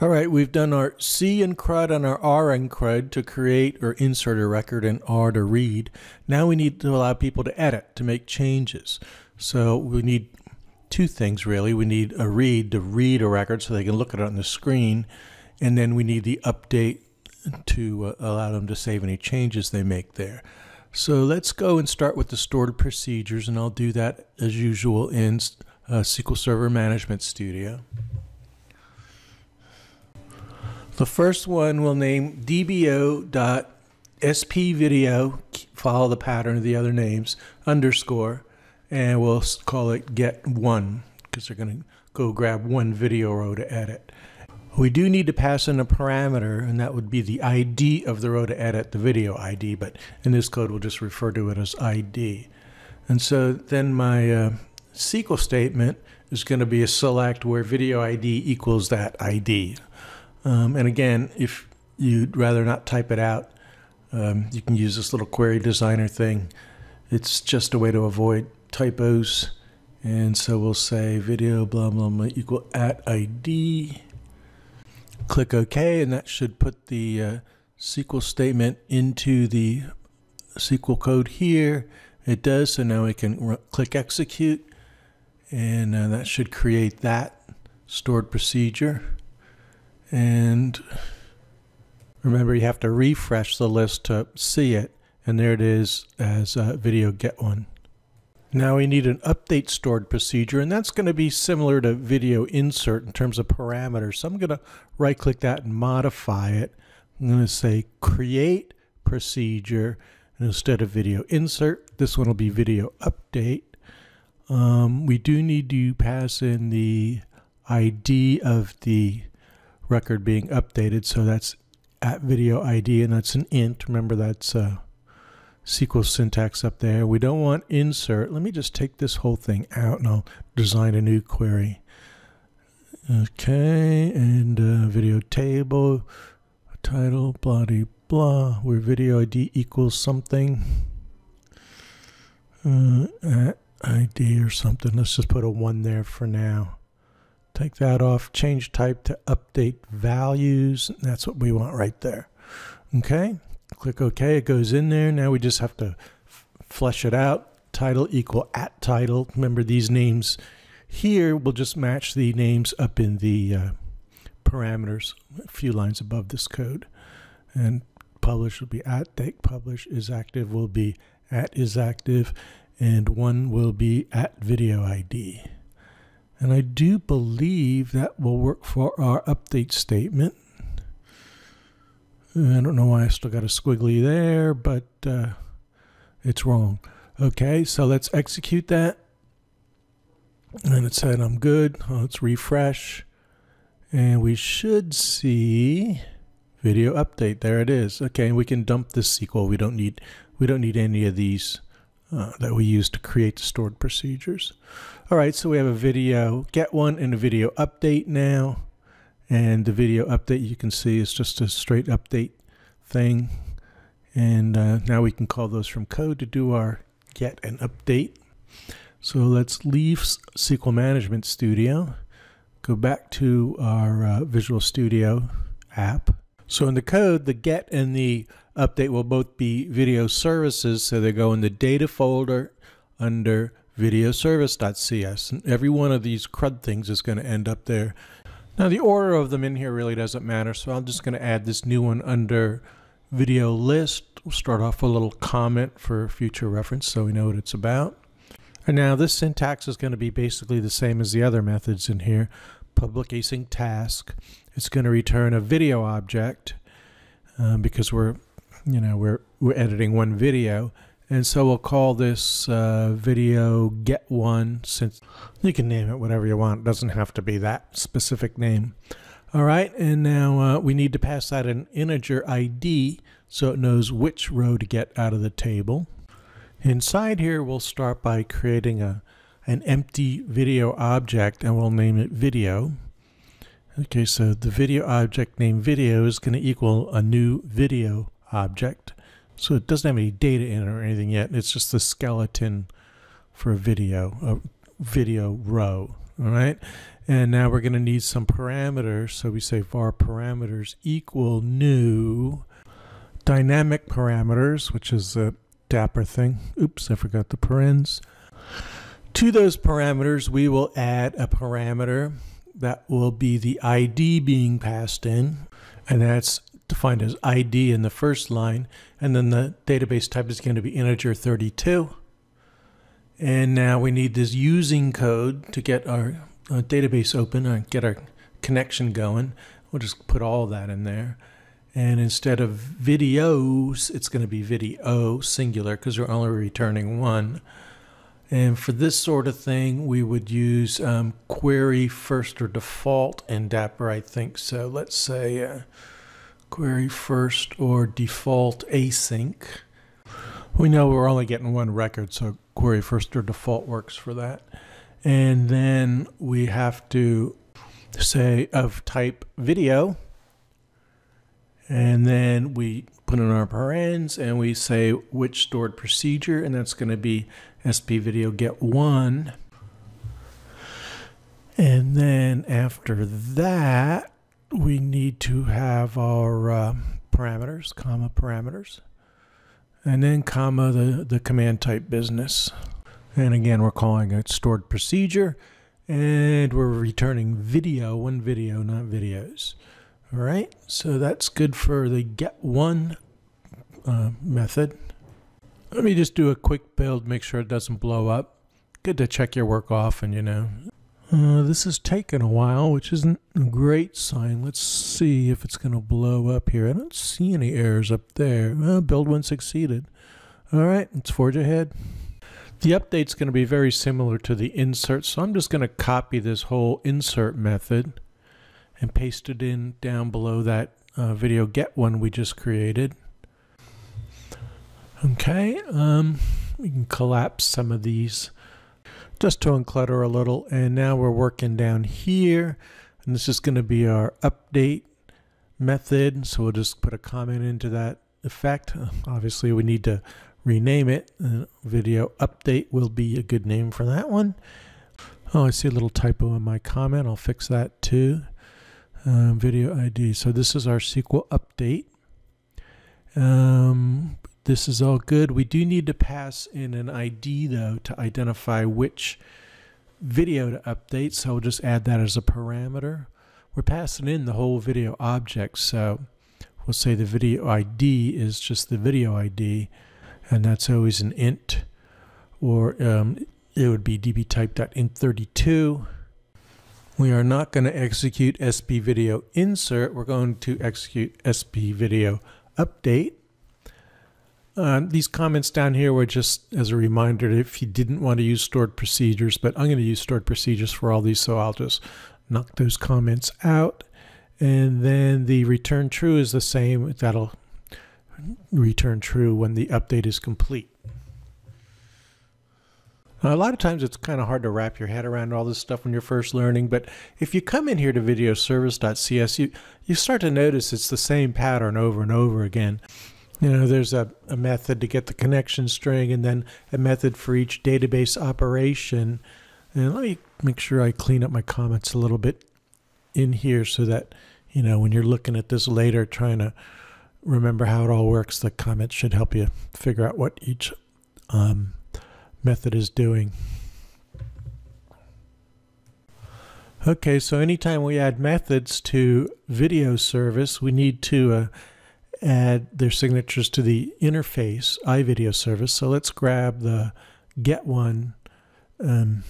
All right, we've done our C and in CRUD and our R and in CRUD to create or insert a record and R to read. Now we need to allow people to edit, to make changes. So we need two things really. We need a read to read a record so they can look at it on the screen, and then we need the update to uh, allow them to save any changes they make there. So let's go and start with the stored procedures, and I'll do that as usual in uh, SQL Server Management Studio. The first one we'll name dbo.spvideo, follow the pattern of the other names, underscore, and we'll call it get1 because they're going to go grab one video row to edit. We do need to pass in a parameter, and that would be the ID of the row to edit, the video ID, but in this code we'll just refer to it as ID. And so then my uh, SQL statement is going to be a select where video ID equals that ID. Um, and again, if you'd rather not type it out, um, you can use this little query designer thing. It's just a way to avoid typos. And so we'll say video blah blah blah equal at ID. Click OK, and that should put the uh, SQL statement into the SQL code here. It does, so now we can click execute, and uh, that should create that stored procedure. And remember, you have to refresh the list to see it. And there it is as a video get one. Now we need an update stored procedure, and that's going to be similar to video insert in terms of parameters. So I'm going to right click that and modify it. I'm going to say create procedure. Instead of video insert, this one will be video update. Um, we do need to pass in the ID of the record being updated. So that's at video ID, and that's an int. Remember, that's uh, SQL syntax up there. We don't want insert. Let me just take this whole thing out, and I'll design a new query. Okay, and uh, video table, title, blah, blah, blah, where video ID equals something. Uh, ID or something. Let's just put a 1 there for now. Take that off, change type to update values. That's what we want right there. Okay, click OK, it goes in there. Now we just have to flesh it out. Title equal at title. Remember these names here will just match the names up in the uh, parameters a few lines above this code. And publish will be at date publish is active will be at is active and one will be at video ID. And I do believe that will work for our update statement. I don't know why I still got a squiggly there, but uh, it's wrong. Okay, so let's execute that. And it said I'm good. Let's refresh. And we should see video update. There it is. Okay, we can dump this SQL. We don't need we don't need any of these uh, that we use to create the stored procedures. All right, so we have a video get one and a video update now. And the video update you can see is just a straight update thing. And uh, now we can call those from code to do our get and update. So let's leave SQL Management Studio, go back to our uh, Visual Studio app. So in the code, the get and the update will both be video services. So they go in the data folder under video service.cs. And every one of these CRUD things is going to end up there. Now the order of them in here really doesn't matter. So I'm just going to add this new one under video list. We'll start off with a little comment for future reference so we know what it's about. And now this syntax is going to be basically the same as the other methods in here. Public async task. It's going to return a video object um, because we're you know, we're, we're editing one video. And so we'll call this uh, video get one since you can name it whatever you want. It doesn't have to be that specific name. All right, and now uh, we need to pass out an integer ID so it knows which row to get out of the table. Inside here, we'll start by creating a an empty video object and we'll name it video. Okay, so the video object named video is going to equal a new video object. So it doesn't have any data in it or anything yet. It's just the skeleton for a video, a video row. All right. And now we're going to need some parameters. So we say var parameters equal new dynamic parameters, which is a dapper thing. Oops, I forgot the parens. To those parameters, we will add a parameter that will be the ID being passed in, and that's defined as ID in the first line, and then the database type is going to be integer 32. And now we need this using code to get our uh, database open and get our connection going. We'll just put all that in there. And instead of videos, it's going to be video singular because we're only returning one. And for this sort of thing, we would use um, query first or default in Dapper, I think. So let's say uh, query first or default async. We know we're only getting one record, so query first or default works for that. And then we have to say of type video. And then we put in our parens and we say which stored procedure, and that's going to be SP video get one. And then after that, we need to have our uh, parameters, comma parameters, and then comma the, the command type business. And again, we're calling it stored procedure, and we're returning video, one video, not videos. All right, so that's good for the get one uh, method. Let me just do a quick build, make sure it doesn't blow up. Good to check your work off and you know. Uh, this has taken a while, which isn't a great sign. Let's see if it's going to blow up here. I don't see any errors up there. Well, build one succeeded. All right, let's forge ahead. The update's going to be very similar to the insert, so I'm just going to copy this whole insert method and paste it in down below that uh, video get one we just created. Okay, um, we can collapse some of these just to unclutter a little. And now we're working down here. And this is going to be our update method. So we'll just put a comment into that effect. Obviously, we need to rename it. Uh, video update will be a good name for that one. Oh, I see a little typo in my comment. I'll fix that too. Um, video ID. So this is our SQL update. Um, this is all good. We do need to pass in an ID though to identify which video to update. So we'll just add that as a parameter. We're passing in the whole video object. So we'll say the video ID is just the video ID and that's always an int or um, it would be dbtype.int32. We are not going to execute SP video insert. We're going to execute SP video update. Uh, these comments down here were just as a reminder if you didn't want to use stored procedures, but I'm going to use stored procedures for all these, so I'll just knock those comments out. And then the return true is the same. That'll return true when the update is complete. A lot of times it's kind of hard to wrap your head around all this stuff when you're first learning, but if you come in here to videoservice.cs, you, you start to notice it's the same pattern over and over again. You know, there's a, a method to get the connection string and then a method for each database operation. And let me make sure I clean up my comments a little bit in here so that, you know, when you're looking at this later, trying to remember how it all works, the comments should help you figure out what each um, method is doing. Okay, so anytime we add methods to video service, we need to uh, add their signatures to the interface iVideo service. So let's grab the get one um,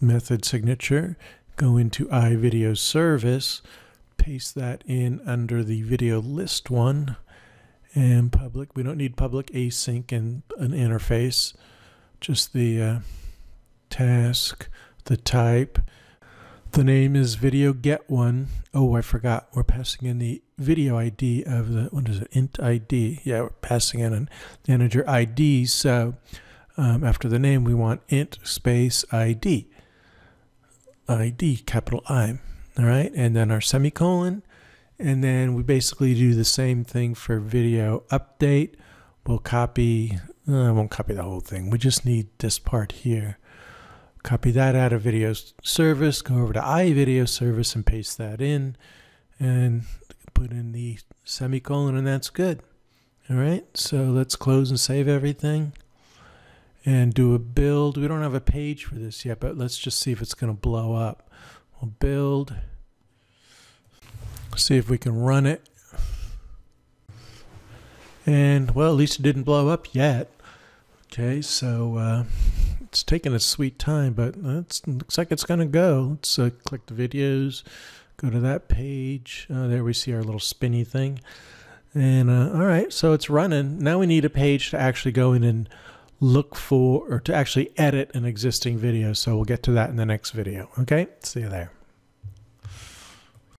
method signature, go into iVideo service, paste that in under the video list one and public. We don't need public async and an interface, just the uh, task, the type, the name is video get one. Oh, I forgot. We're passing in the video ID of the, what is it, int ID. Yeah, we're passing in an integer ID. So um, after the name, we want int space ID. ID, capital I. All right, and then our semicolon. And then we basically do the same thing for video update. We'll copy, Eh, I won't copy the whole thing. We just need this part here Copy that out of video service, go over to iVideo service and paste that in and put in the semicolon and that's good. All right, so let's close and save everything and do a build. We don't have a page for this yet, but let's just see if it's going to blow up. We'll build, see if we can run it. And well, at least it didn't blow up yet. Okay, so uh, it's taking a sweet time, but it looks like it's going to go. Let's uh, click the videos, go to that page. Uh, there we see our little spinny thing. And uh, all right, so it's running. Now we need a page to actually go in and look for, or to actually edit an existing video. So we'll get to that in the next video. Okay, see you there.